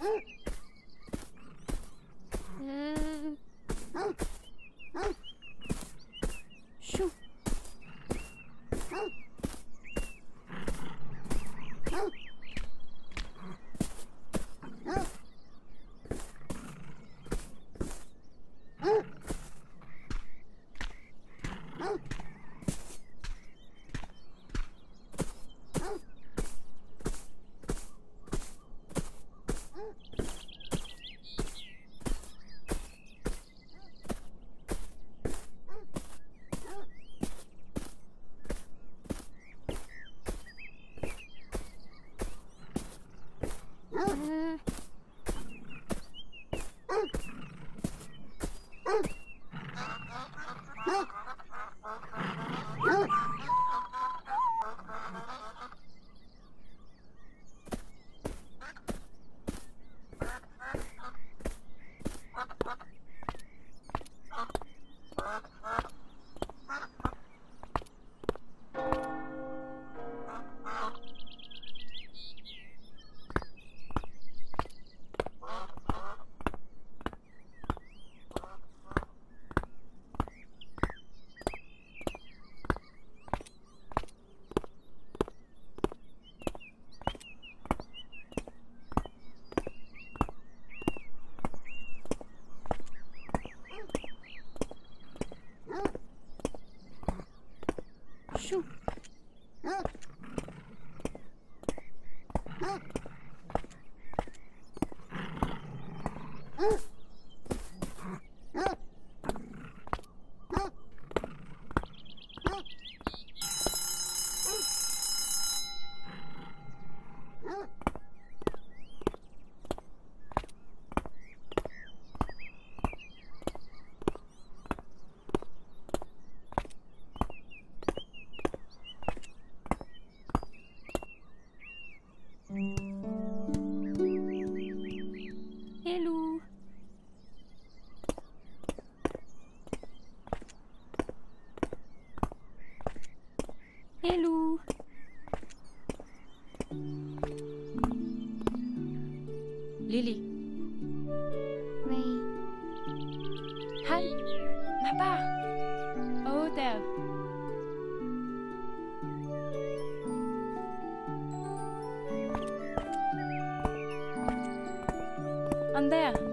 Shoo. Shoo. うん。On there.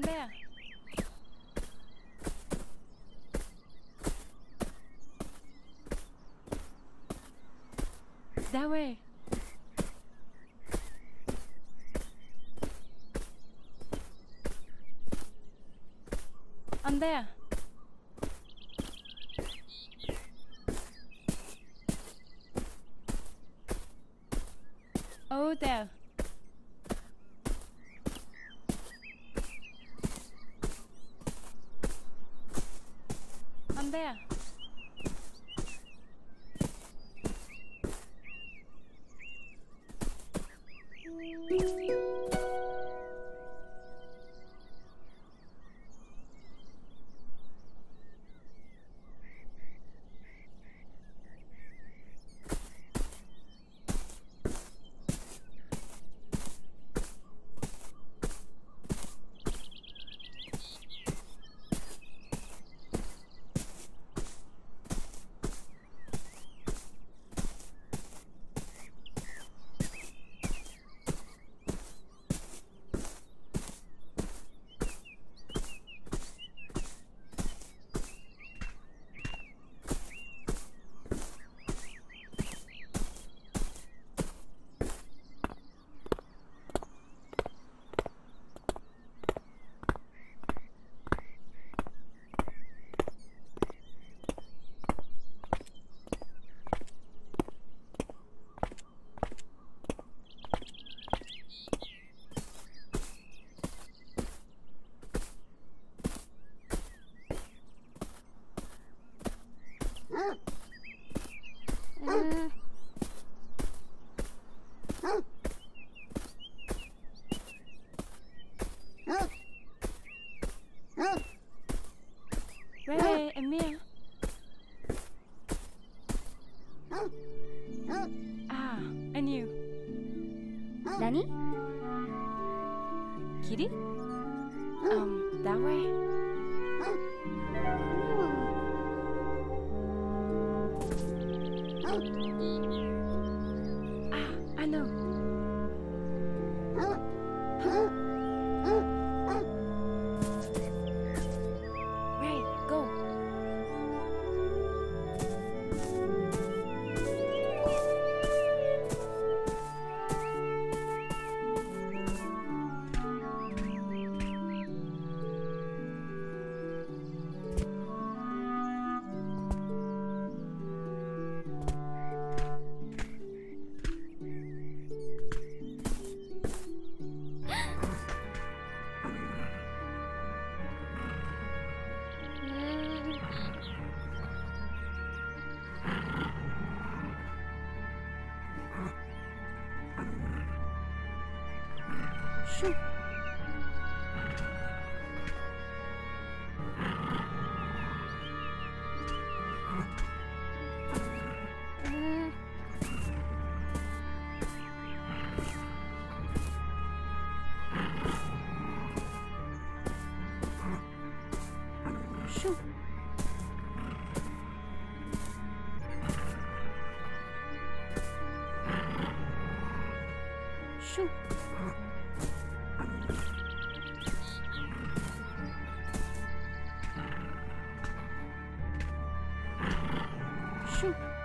There. That way. On there. Oh, there. There. Ah, ah non しょう。シュッ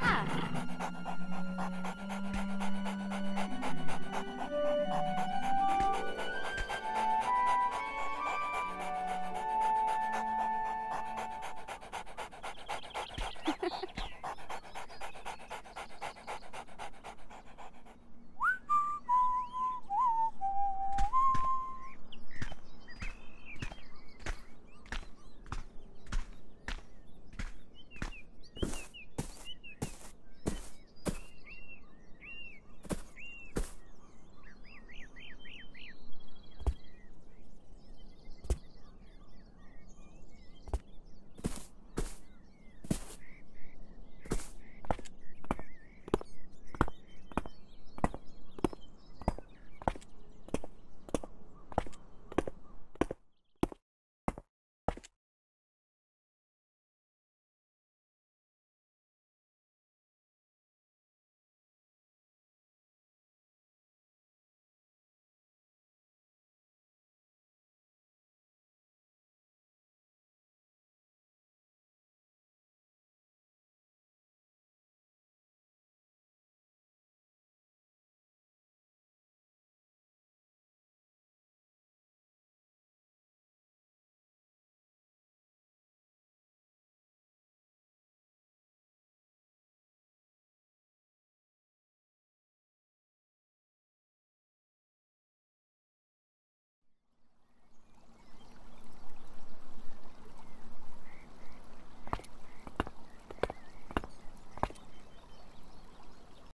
Ah.